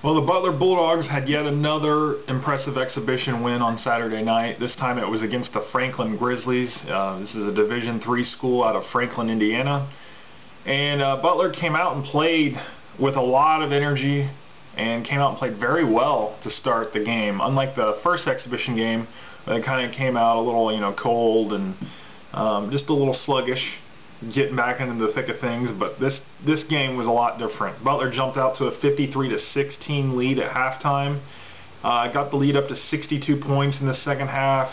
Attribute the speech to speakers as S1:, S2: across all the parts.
S1: Well, the Butler Bulldogs had yet another impressive exhibition win on Saturday night. This time it was against the Franklin Grizzlies. Uh, this is a Division three school out of Franklin, Indiana. And uh, Butler came out and played with a lot of energy and came out and played very well to start the game. Unlike the first exhibition game, it kind of came out a little, you know, cold and um, just a little sluggish getting back into the thick of things. But this this game was a lot different. Butler jumped out to a 53 to 16 lead at halftime. Uh, got the lead up to 62 points in the second half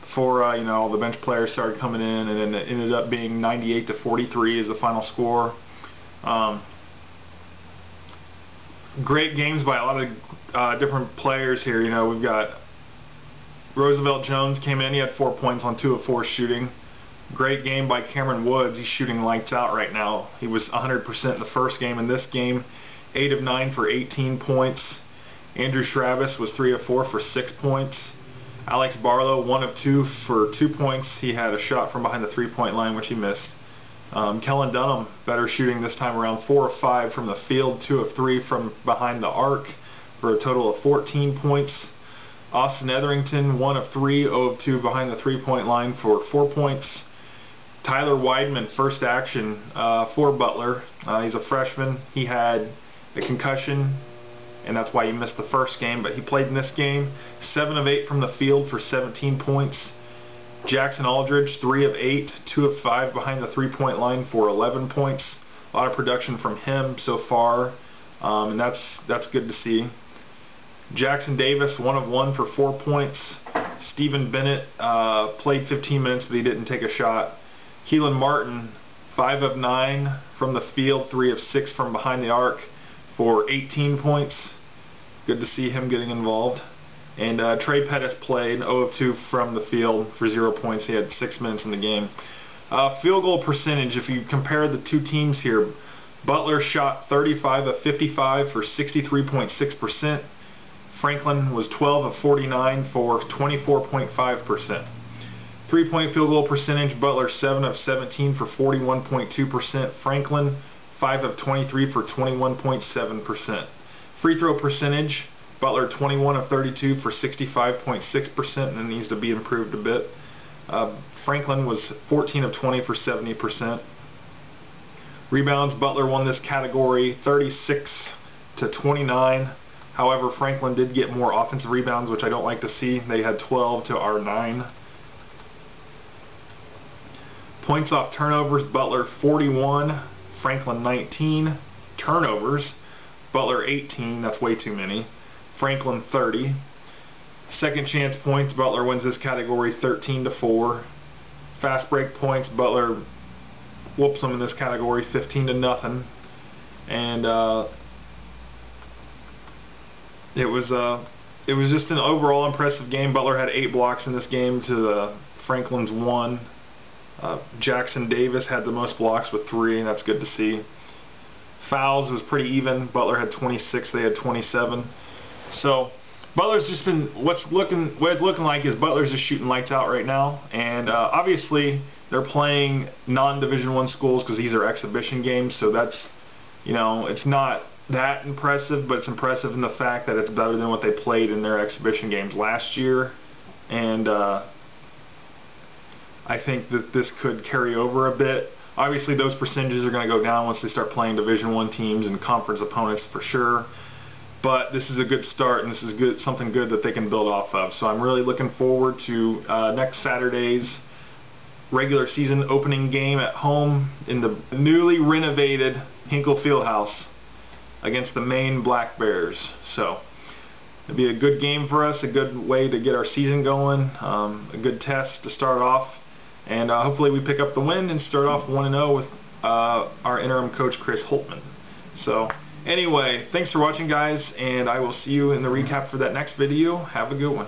S1: before uh, you know all the bench players started coming in, and then it ended up being 98 to 43 as the final score. Um, great games by a lot of uh, different players here. You know, we've got Roosevelt Jones came in. He had four points on two of four shooting. Great game by Kameron Woods. He's shooting lights out right now. He was 100% in the first game. In this game, 8 of 9 for 18 points. Andrew Chrabascz was 3 of 4 for 6 points. Alex Barlow, 1 of 2 for 2 points. He had a shot from behind the three-point line, which he missed. Um, Kellen Dunham, better shooting this time around, 4 of 5 from the field, 2 of 3 from behind the arc, for a total of 14 points. Austin Etherington, 1 of 3, 0 of 2 behind the three-point line for 4 points. Tyler Wideman, first action uh, for Butler. Uh, he's a freshman. He had a concussion, and that's why he missed the first game. But he played in this game. 7 of 8 from the field for 17 points. Jackson Aldridge, 3 of 8, 2 of 5 behind the three-point line for 11 points. A lot of production from him so far, um, and that's that's good to see. Jackson Davis, 1 of 1 for 4 points. Stephen Bennett uh, played 15 minutes, but he didn't take a shot. Kelan Martin, 5 of 9 from the field, 3 of 6 from behind the arc for 18 points. Good to see him getting involved. And uh, Trey Pettis played 0 of 2 from the field for 0 points. He had 6 minutes in the game. Uh, field goal percentage, if you compare the two teams here, Butler shot 35 of 55 for 63.6%. Franklin was 12 of 49 for 24.5%. Three-point field goal percentage, Butler 7 of 17 for 41.2%. Franklin 5 of 23 for 21.7%. Free throw percentage, Butler 21 of 32 for 65.6% and needs to be improved a bit. Uh, Franklin was 14 of 20 for 70%. Rebounds, Butler won this category 36 to 29. However, Franklin did get more offensive rebounds, which I don't like to see. They had 12 to our 9. Points off turnovers, Butler 41, Franklin 19. Turnovers, Butler 18, that's way too many. Franklin 30. Second chance points, Butler wins this category 13 to 4. Fast break points, Butler whoops them in this category 15 to nothing. And uh, it was uh, it was just an overall impressive game. Butler had eight blocks in this game to the Franklin's one. Uh, Jackson Davis had the most blocks with three, and that's good to see. Fouls was pretty even. Butler had 26, they had 27. So Butler's just been what's looking what it's looking like is Butler's just shooting lights out right now, and uh, obviously they're playing non-Division One schools because these are exhibition games. So that's you know it's not that impressive, but it's impressive in the fact that it's better than what they played in their exhibition games last year, and. Uh, I think that this could carry over a bit. Obviously, those percentages are going to go down once they start playing Division One teams and conference opponents for sure. But this is a good start, and this is good something good that they can build off of. So I'm really looking forward to uh, next Saturday's regular season opening game at home in the newly renovated Hinkle Fieldhouse against the Maine Black Bears. So it'll be a good game for us, a good way to get our season going, um, a good test to start off. And uh, hopefully we pick up the win and start off 1-0 with uh, our interim coach Chris Holtmann. So anyway, thanks for watching guys, and I will see you in the recap for that next video. Have a good one.